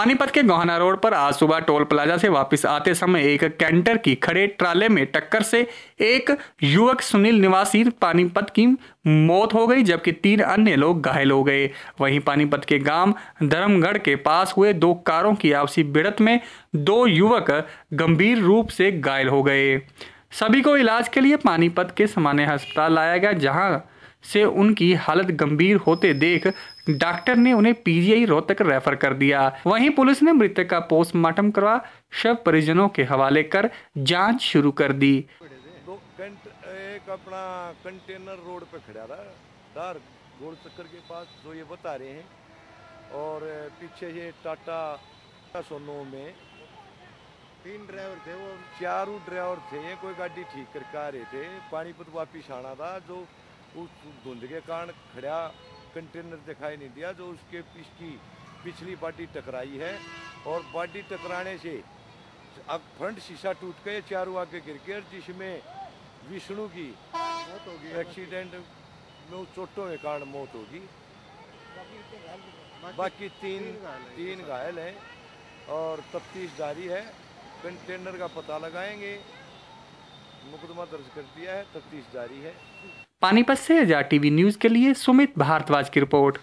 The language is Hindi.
पानीपत के गोहाना रोड पर आज सुबह टोल प्लाजा से वापस आते समय एक कैंटर की खड़े ट्राले में टक्कर से एक युवक सुनील निवासी पानीपत की मौत हो गई, जबकि तीन अन्य लोग घायल हो गए। वहीं पानीपत के गाँव धर्मगढ़ के पास हुए दो कारों की आपसी भिड़त में दो युवक गंभीर रूप से घायल हो गए। सभी को इलाज के लिए पानीपत के सामान्य अस्पताल लाया गया, जहाँ से उनकी हालत गंभीर होते देख डॉक्टर ने उन्हें पीजीआई रोहतक रेफर कर दिया। वहीं पुलिस ने मृतक का पोस्टमार्टम करवा शव परिजनों के हवाले कर जाँच शुरू कर दी। एक अपना कंटेनर रोड पे खड़ा रहा दार गोल चक्कर के पास, जो ये बता रहे हैं। और पीछे ये टाटा सोनो में तीन ड्राइवर थे, वो चारों ड्राइवर थे कोई गाड़ी ठीक करके आ रहे थे। पानीपत वापिस आना था, जो उस धुंध के कारण खड़ा कंटेनर दिखाई नहीं दिया जो उसके इसकी पिछली बाडी टकराई है और बाडी टकराने से अब फ्रंट शीशा टूट के चारों आगे गिर गए जिसमें विष्णु की मौत एक्सीडेंट में चोटों के कारण मौत होगी बाकी तीन तीन घायल हैं। तीन घायल हैं और तफ्तीश जारी है। कंटेनर का पता लगाएँगे। मुकदमा दर्ज कर दिया है, तफ्तीश जारी है। पानीपत से आज़ाद टीवी न्यूज़ के लिए सुमित भारद्वाज की रिपोर्ट।